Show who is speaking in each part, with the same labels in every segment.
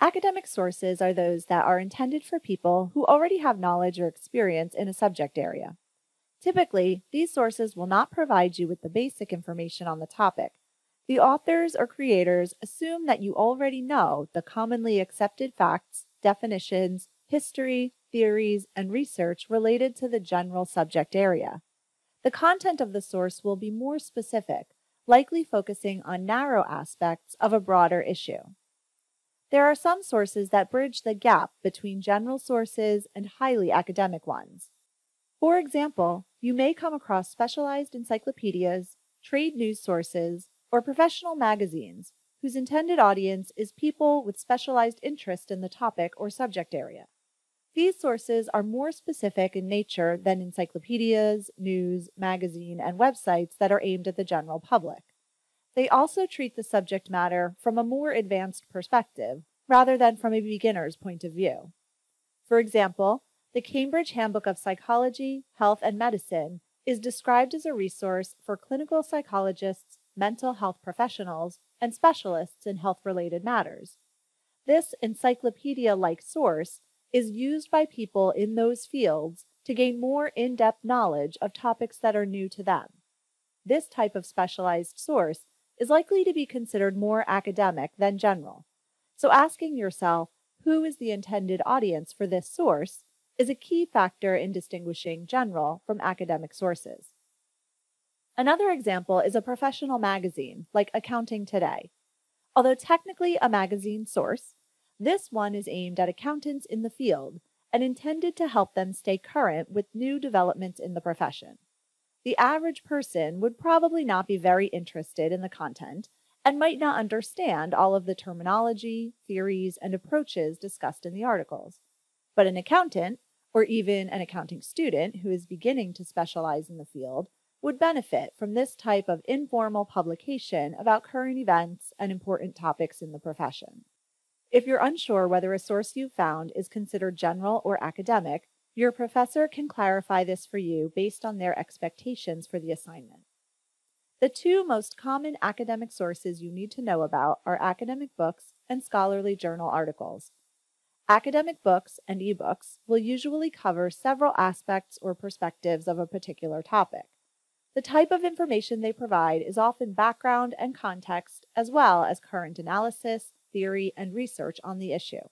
Speaker 1: Academic sources are those that are intended for people who already have knowledge or experience in a subject area. Typically, these sources will not provide you with the basic information on the topic. The authors or creators assume that you already know the commonly accepted facts, definitions, history, theories, and research related to the general subject area. The content of the source will be more specific, likely focusing on narrow aspects of a broader issue. There are some sources that bridge the gap between general sources and highly academic ones. For example, you may come across specialized encyclopedias, trade news sources, or professional magazines whose intended audience is people with specialized interest in the topic or subject area. These sources are more specific in nature than encyclopedias, news, magazine, and websites that are aimed at the general public. They also treat the subject matter from a more advanced perspective rather than from a beginner's point of view. For example, the Cambridge Handbook of Psychology, Health, and Medicine is described as a resource for clinical psychologists, mental health professionals, and specialists in health related matters. This encyclopedia like source is used by people in those fields to gain more in depth knowledge of topics that are new to them. This type of specialized source is likely to be considered more academic than general. So, asking yourself, who is the intended audience for this source, is a key factor in distinguishing general from academic sources. Another example is a professional magazine, like Accounting Today. Although technically a magazine source, this one is aimed at accountants in the field and intended to help them stay current with new developments in the profession. The average person would probably not be very interested in the content and might not understand all of the terminology, theories, and approaches discussed in the articles. But an accountant, or even an accounting student who is beginning to specialize in the field, would benefit from this type of informal publication about current events and important topics in the profession. If you're unsure whether a source you've found is considered general or academic, your professor can clarify this for you based on their expectations for the assignment. The two most common academic sources you need to know about are academic books and scholarly journal articles. Academic books and ebooks will usually cover several aspects or perspectives of a particular topic. The type of information they provide is often background and context, as well as current analysis, theory, and research on the issue.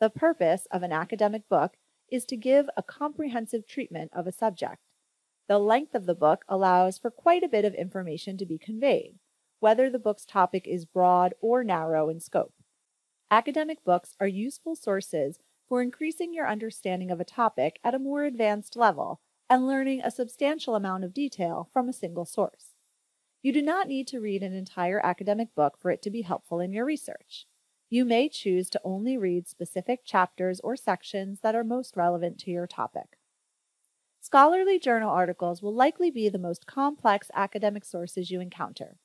Speaker 1: The purpose of an academic book is to give a comprehensive treatment of a subject. The length of the book allows for quite a bit of information to be conveyed, whether the book's topic is broad or narrow in scope. Academic books are useful sources for increasing your understanding of a topic at a more advanced level and learning a substantial amount of detail from a single source. You do not need to read an entire academic book for it to be helpful in your research. You may choose to only read specific chapters or sections that are most relevant to your topic. Scholarly journal articles will likely be the most complex academic sources you encounter.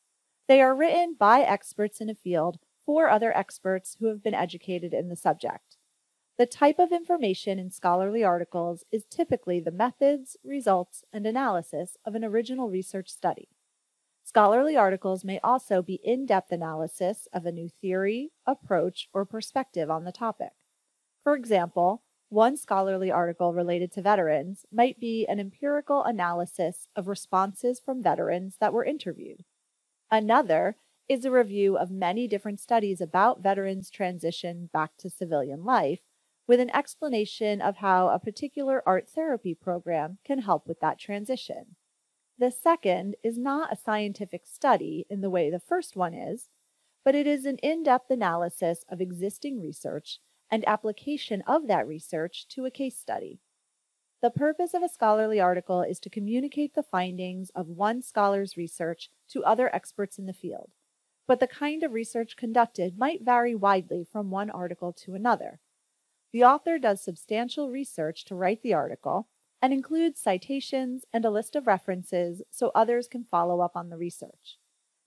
Speaker 1: They are written by experts in a field for other experts who have been educated in the subject. The type of information in scholarly articles is typically the methods, results, and analysis of an original research study. Scholarly articles may also be in depth analysis of a new theory, approach, or perspective on the topic. For example, one scholarly article related to veterans might be an empirical analysis of responses from veterans that were interviewed. Another is a review of many different studies about veterans' transition back to civilian life with an explanation of how a particular art therapy program can help with that transition. The second is not a scientific study in the way the first one is, but it is an in depth analysis of existing research and application of that research to a case study. The purpose of a scholarly article is to communicate the findings of one scholar's research to other experts in the field, but the kind of research conducted might vary widely from one article to another. The author does substantial research to write the article, and includes citations and a list of references so others can follow up on the research.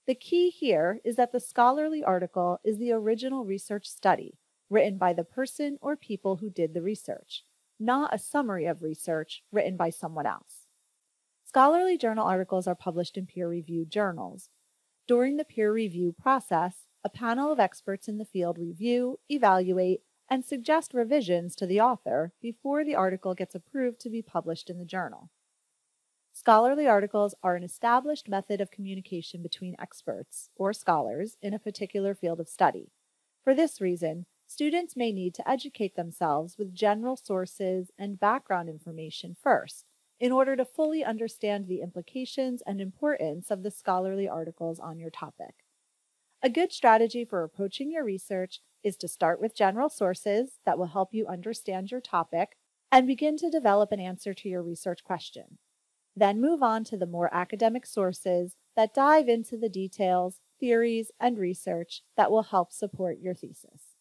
Speaker 1: The key here is that the scholarly article is the original research study written by the person or people who did the research, not a summary of research written by someone else. Scholarly journal articles are published in peer reviewed journals. During the peer review process, a panel of experts in the field review, evaluate, and suggest revisions to the author before the article gets approved to be published in the journal. Scholarly articles are an established method of communication between experts, or scholars, in a particular field of study. For this reason, students may need to educate themselves with general sources and background information first in order to fully understand the implications and importance of the scholarly articles on your topic. A good strategy for approaching your research is to start with general sources that will help you understand your topic and begin to develop an answer to your research question. Then move on to the more academic sources that dive into the details, theories, and research that will help support your thesis.